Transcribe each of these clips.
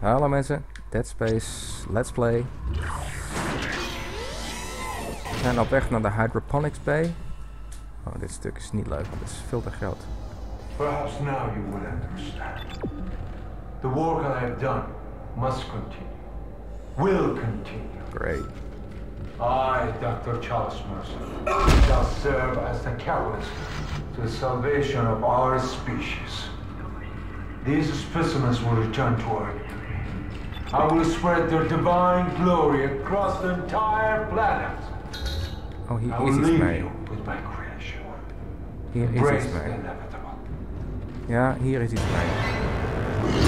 Hallo mensen, Dead Space, Let's Play. We zijn op weg naar de Hydroponics Bay. Oh, dit stuk is niet leuk, want het is veel te groot. Perhaps now you will understand. The work I have done must continue. Will continue. Great. I, Dr. Charles Mercer, shall serve as the catalyst to the salvation of our species. These specimens will return to Earth. I will spread their divine glory across the entire planet. Oh, I will is leave mee. you with my creation. Hier is Embrace the mee. inevitable. Ja, hier is iets mee.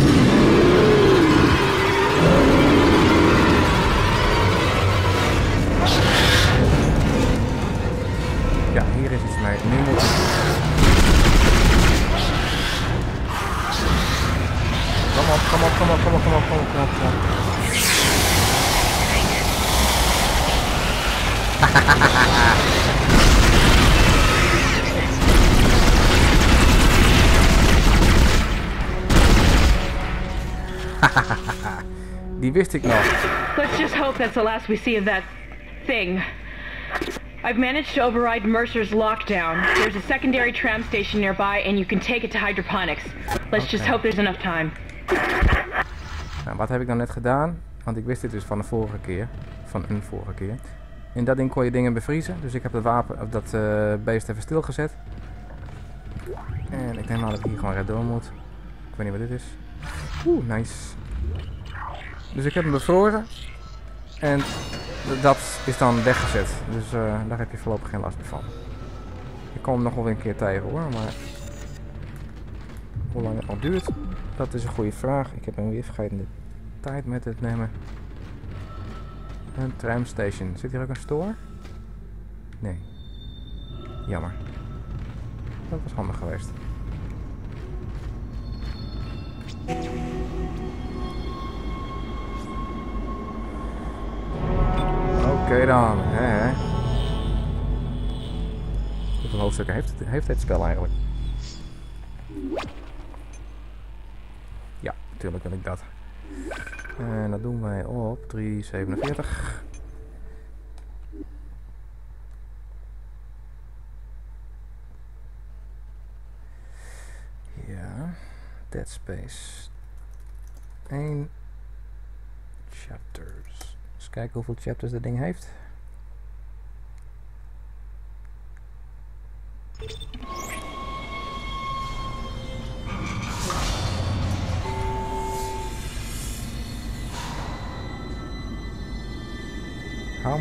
Ja, hier is. Nu moet... op, kom op, kom op, kom op, kom op, kom op, kom op, kom op. Die wist ik nog. Let's just hope that's the last we see of that thing. I've managed to override Mercer's lockdown. There's a secondary tram station nearby, and you can take it to hydroponics. Let's just hope there's enough time. Nou, wat heb ik dan net gedaan? Want ik wist dit dus van de vorige keer. Van een vorige keer. In dat ding kon je dingen bevriezen. Dus ik heb dat, wapen, of dat eh, beest even stilgezet. En ik denk maar dat ik hier gewoon rechtdoor moet. Ik weet niet wat dit is. Oeh, nice. Dus ik heb hem bevroren. En dat is dan weggezet. Dus eh, daar heb je voorlopig geen last meer van. Ik kom hem nog wel een keer tegen hoor. Maar hoe lang het nog duurt, dat is een goede vraag. Ik heb hem weer vergeten de tijd met het nemen. Een tramstation. Zit hier ook een store? Nee. Jammer. Dat was handig geweest. Oké dan, hè. Hoeveel hoofdstukken heeft het, heeft het spel eigenlijk? Natuurlijk wil ik dat. En dat doen wij op 347. Ja, Dead Space. 1 chapters. Eens kijken hoeveel chapters dat ding heeft.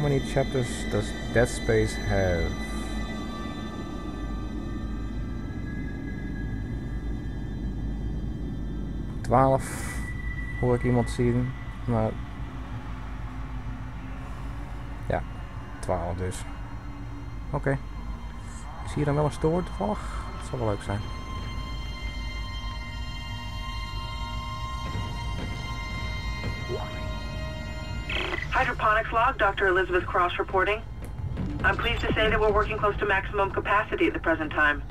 Many chapters does Dead Space have? Twaalf hoor ik iemand zien, maar ja, twaalf dus. Oké. Is hier dan wel een store toevallig? Dat zou wel leuk zijn. Log, Dr. Elizabeth Cross reporting. I'm pleased to say that we're working close to maximum capacity at the present time.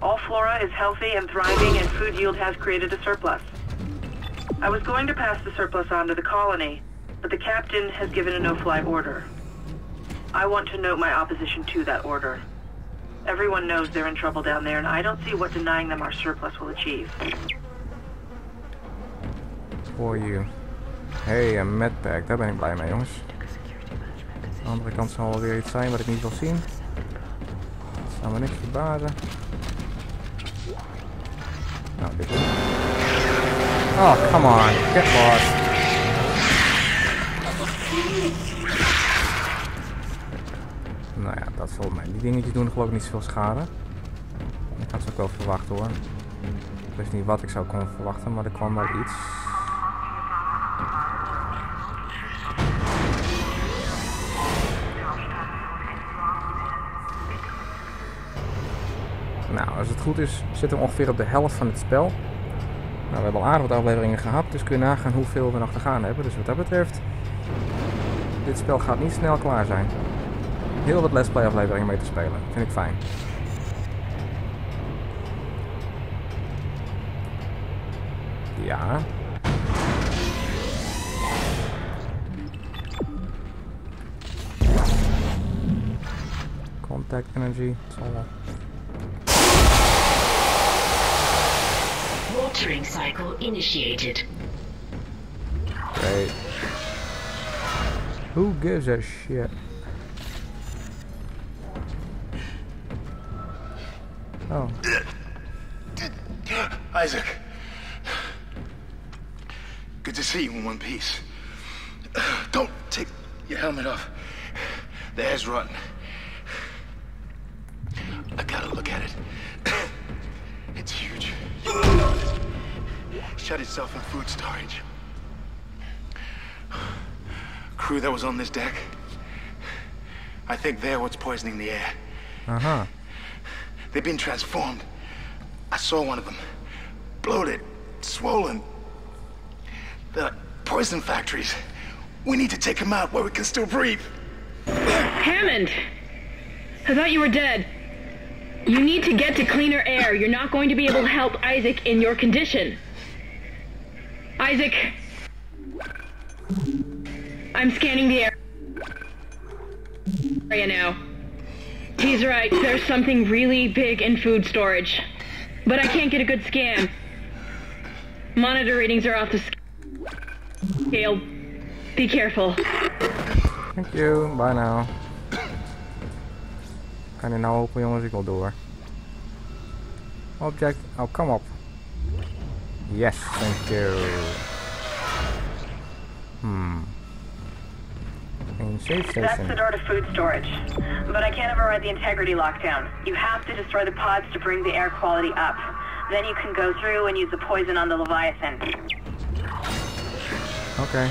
All flora is healthy and thriving, and food yield has created a surplus. I was going to pass the surplus on to the colony, but the captain has given a no-fly order. I want to note my opposition to that order. Everyone knows they're in trouble down there, and I don't see what denying them our surplus will achieve. For you. Hey, een medpack. Daar ben ik blij mee. De andere kant zal er weer iets zijn wat ik niet wil zien. Dat zou me niks verbazen. Nou, dit is... Oh, come on. Get lost. Nou ja, dat valt mij. Die dingetjes doen geloof ik niet zoveel schade. Ik had ze ook wel verwacht hoor. Ik wist niet wat ik zou kunnen verwachten, maar er kwam wel iets. goed is, zitten we ongeveer op de helft van het spel. Nou, we hebben al aardig wat afleveringen gehad, dus kun je nagaan hoeveel we nog te gaan hebben. Dus wat dat betreft, dit spel gaat niet snel klaar zijn. Heel wat Let's Play afleveringen mee te spelen, vind ik fijn. Ja. Contact energy, het zal. Cycle initiated. Great. Who gives a shit? Oh, Isaac. Good to see you in one piece. Don't take your helmet off. The air's rotten. Shut itself in food storage. Crew that was on this deck. I think they're what's poisoning the air. Uh-huh. They've been transformed. I saw one of them. Bloated, swollen. They're like poison factories. We need to take them out where we can still breathe. Hammond! I thought you were dead. You need to get to cleaner air. You're not going to be able to help Isaac in your condition. Isaac! I'm scanning the area now. He's right. There's something really big in food storage. But I can't get a good scan. Monitor readings are off the sc- scale. Be careful. Thank you. Bye now. Kan je nou open jongens? Ik door. Object. Oh, kom op. Yes, thank you. Hmm. That's the door to food storage. But I can't override the integrity lockdown. You have to destroy the pods to bring the air quality up. Then you can go through and use the poison on the Leviathan. Okay.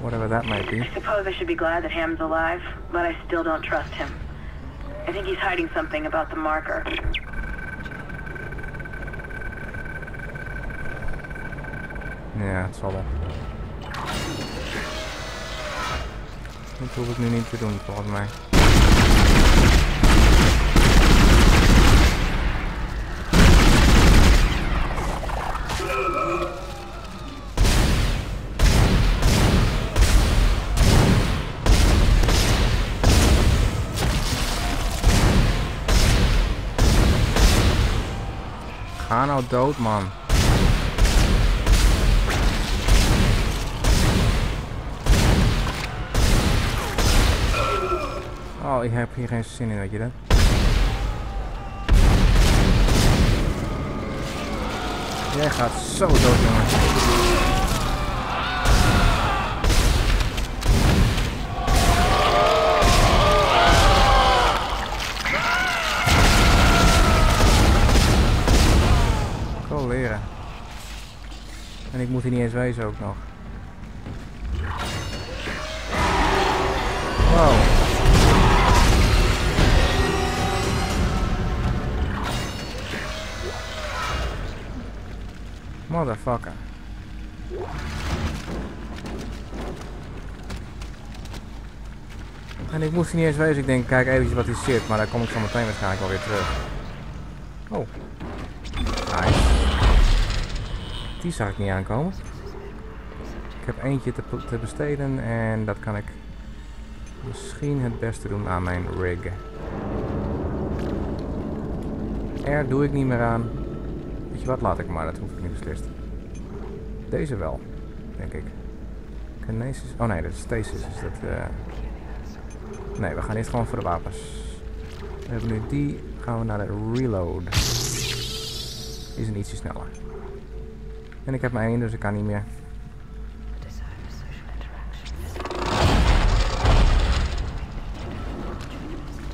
Whatever that might be. I suppose I should be glad that Ham's alive, but I still don't trust him. I think he's hiding something about the marker. Ja, het zal wel. Dat hoef ik nu niet te doen, volgens mij. Ga nou dood, man. Ik heb hier geen zin in, weet je dat? Jij gaat zo dood, jongen. Go leren. En ik moet hier niet eens wezen ook nog. Motherfucker. En ik moest niet eens wezen. Ik denk, kijk eventjes wat is zit. Maar daar kom ik zo meteen waarschijnlijk wel weer terug. Oh. Nice. Die zag ik niet aankomen. Ik heb eentje te, te besteden. En dat kan ik misschien het beste doen aan mijn rig. Er doe ik niet meer aan. Wat, laat ik maar, dat hoef ik niet beslist. Deze wel, denk ik. Oh nee, dat is stasis. Is dat, eh, Nee, we gaan eerst gewoon voor de wapens. We hebben nu die. Gaan we naar de reload. Is een ietsje sneller. En ik heb maar één, dus ik kan niet meer.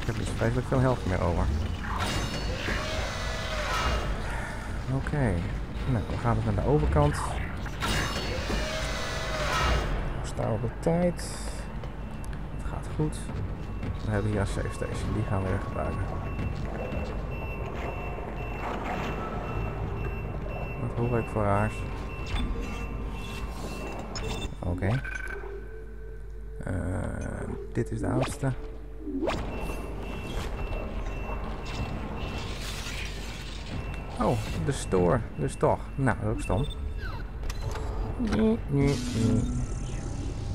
Ik heb dus vreselijk veel helft meer over. Oké. Nou, we gaan dus naar de overkant. We staan op de tijd. Het gaat goed. We hebben hier een safe station. Die gaan we weer gebruiken. Wat hoor ik voor raars? Oké. Eh, dit is de oudste. Oh, de store. Dus toch. Nou, dat is ook stom.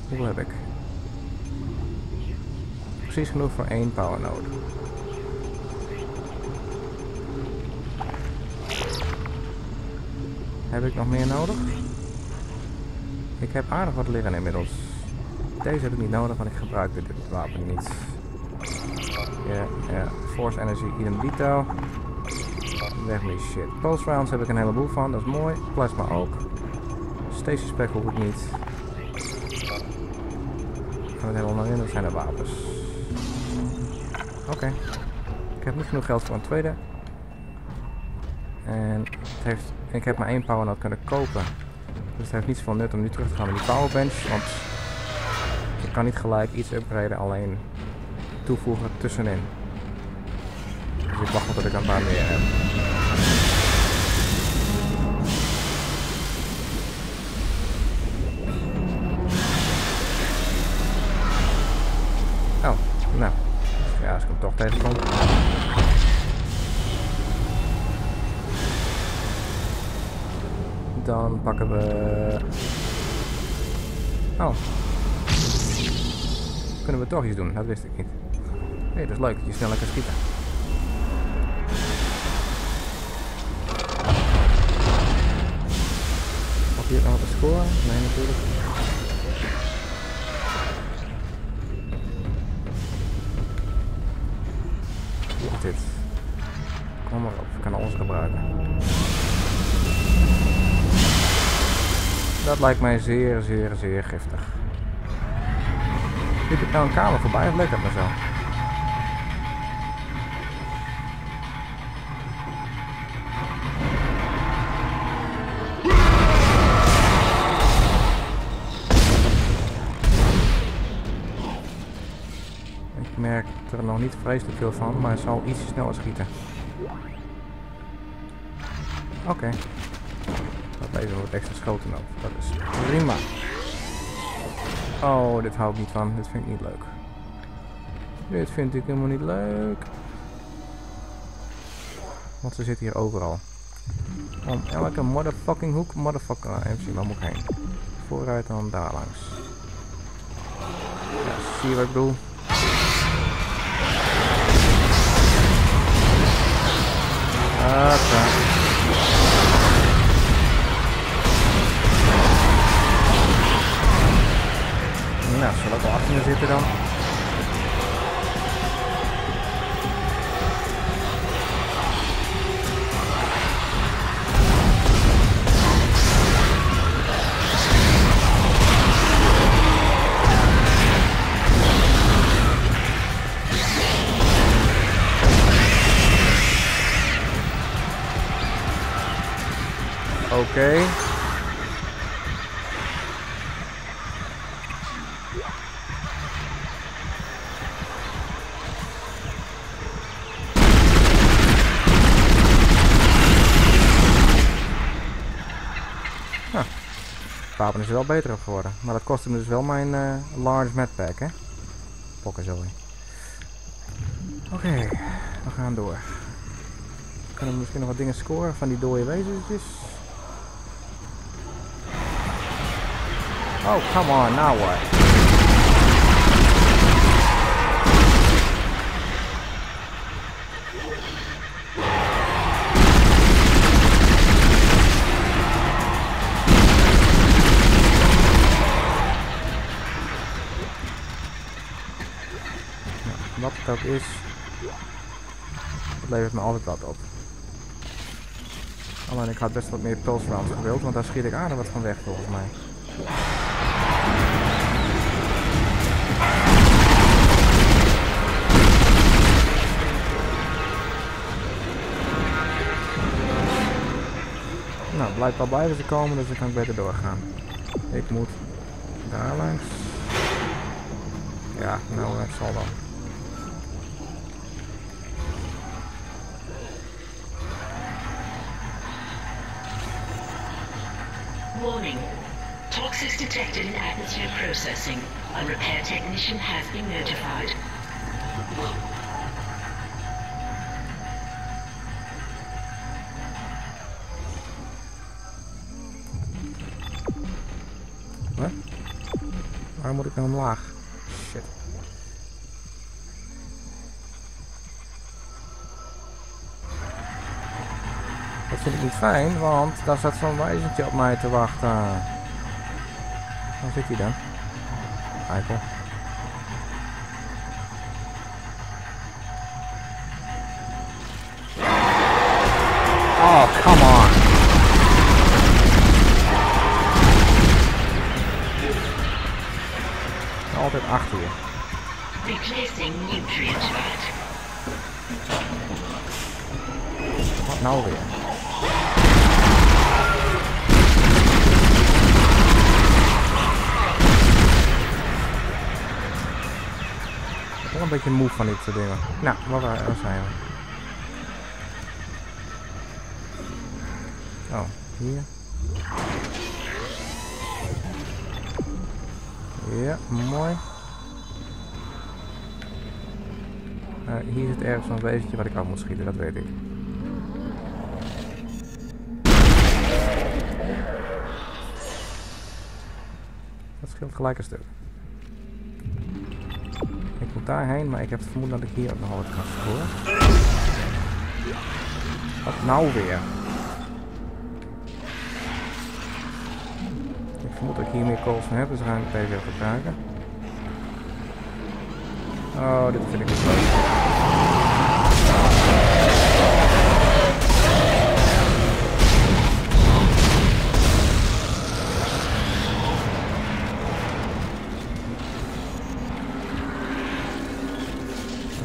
Hoeveel heb ik? precies genoeg voor één power node. Heb ik nog meer nodig? Ik heb aardig wat liggen inmiddels. Deze heb ik niet nodig, want ik gebruik dit wapen niet. Ja, ja. Force Energy, idem. Die shit. Pulse rounds heb ik een heleboel van, dat is mooi. Plasma ook. Station spec hoef ik niet. Gaan we het helemaal in, dat zijn de wapens. Oké. Ik heb niet genoeg geld voor een tweede. En het heeft, ik heb maar één power kunnen kopen. Dus het heeft niet zoveel nut om nu terug te gaan naar die powerbench. Want ik kan niet gelijk iets upgraden, alleen toevoegen tussenin. Ik wacht tot ik een paar meer heb. Oh, nou. Ja, als ik hem toch tegenkom. Dan pakken we... Oh. Kunnen we toch iets doen? Dat wist ik niet. Hé, dat is leuk dat je sneller kan schieten. Scoren? Nee, natuurlijk. Dit? Kom maar op, kan alles gebruiken. Dat lijkt mij zeer, zeer, zeer giftig. Liep ik nou een kamer voorbij of leek dat maar zo? Er nog niet vreselijk veel van, maar zal ietsje sneller schieten. Oké. Dat even wat extra schoten op. Dat is prima. Oh, dit hou ik niet van. Dit vind ik niet leuk. Dit vind ik helemaal niet leuk. Want ze zitten hier overal. Om elke motherfucking hoek, motherfucker. Even zien, waar moet ik heen? Vooruit dan daar langs. Ja, zie je wat ik bedoel? Oké. Nou, zal ik wel achter me wapen is wel beter op geworden. Maar dat kostte me dus wel mijn eh, large medpack, hè? Pokkenzooi. Oké, we gaan door. Kunnen we misschien nog wat dingen scoren van die dode wezentjes? Oh, come on, now what? Het ook is, het levert me altijd wat op. Alleen ik had best wat meer pulse rounds gewild, want daar schiet ik aardig wat van weg volgens mij. Nou, blijkbaar blijven ze komen, dus dan kan ik beter doorgaan. Ik moet daar langs. Ja, nou, het zal dan. Warning. Toxics detected in atmosphere processing. A repair technician has been notified. Wat? Waar moet ik nou omlaag? Vind ik niet fijn, want daar staat zo'n wijzertje op mij te wachten. Waar zit hij dan? Eikel. Oh, come on. Altijd achter je. Replacing nutrient Wat nou weer? Ik ben wel een beetje moe van dit soort dingen. Nou, waar, waar zijn we? Oh, hier. Ja, mooi. Eh, hier zit ergens een wezentje wat ik af moet schieten, dat weet ik. Scheelt gelijk een stuk. Ik moet daarheen, maar ik heb het vermoeden dat ik hier ook nog wat kan scoren. Wat nou weer? Ik vermoed dat ik hier meer calls van heb, dus we gaan het even gebruiken. Oh, dit vind ik niet leuk.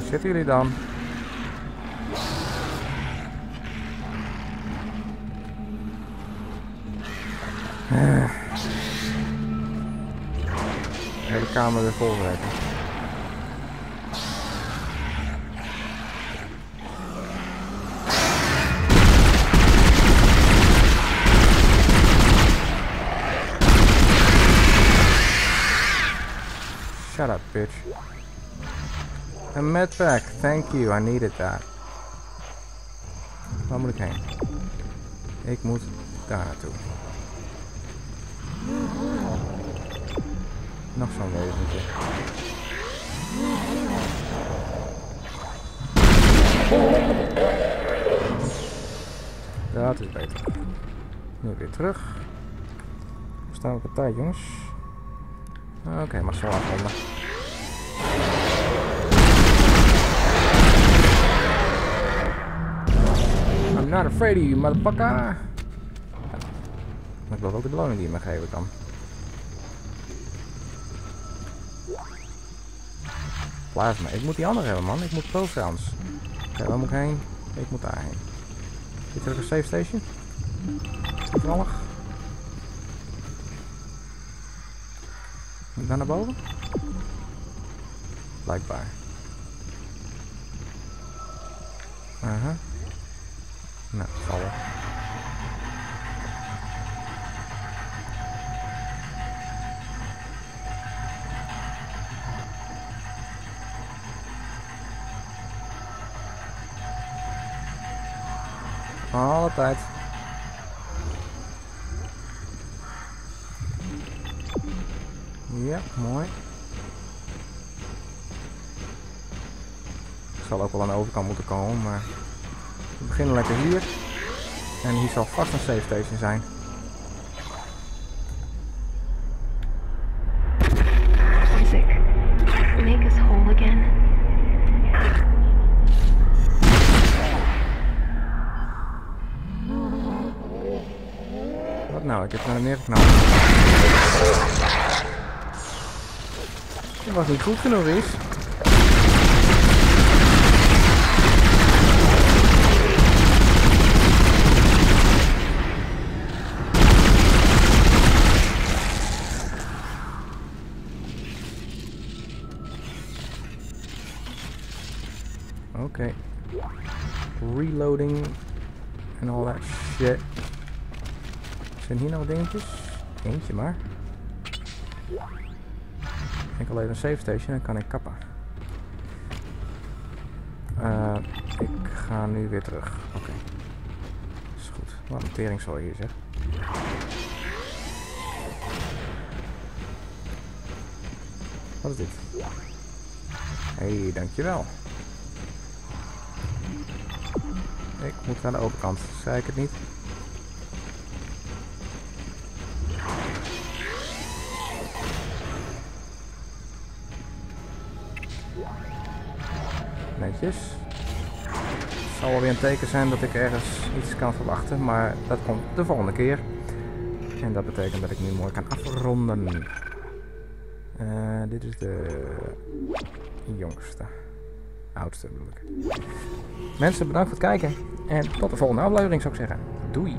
Zitten jullie dan? Eh. De hele kamer weer volwerken. Shut up, bitch. A medpack, thank you, I needed that. Waar moet ik heen? Ik moet daar naartoe. Nog zo'n wezentje. Dat is beter. Nu weer terug. Hoe staan we op tijd, jongens? Oké, mag zo afronden. Not afraid of you, motherfucker. Maar ik wil ook de beloning die je me geven kan. Plasma. Ik moet die andere hebben, man. Ik moet programs. Oké, waar moet ik heen? Ik moet daarheen. Zit er ook een safe station? Toevallig. Moet ik daar naar boven? Blijkbaar. Aha. Nou, zal wel. Alle tijd. Ja, mooi. Ik zal ook wel aan de overkant moeten komen, maar we beginnen lekker hier. En hier zal vast een safe station zijn. Isaac, make us whole again. Wat nou? Ik heb naar neergeknald. Dat was niet goed genoeg is. Reloading en al that shit. Zijn hier nou dingetjes? Eentje maar. Ik al even een save station en kan ik kappen. Eh, ik ga nu weer terug. Oké. Is goed. Wat een tering zal hier zeg. Wat is dit? Hey, dankjewel. Ik moet naar de overkant. Zei ik het niet? Netjes. Het zal wel weer een teken zijn dat ik ergens iets kan verwachten, maar dat komt de volgende keer. En dat betekent dat ik nu mooi kan afronden. Eh, dit is de jongste. Oudste. Mensen, bedankt voor het kijken. En tot de volgende aflevering zou ik zeggen. Doei!